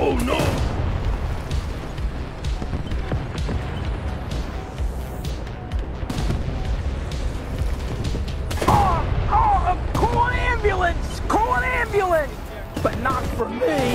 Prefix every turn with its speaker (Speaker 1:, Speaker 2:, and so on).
Speaker 1: Oh no!
Speaker 2: Oh, oh, call an ambulance! Call an ambulance! But not for me!